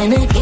and again.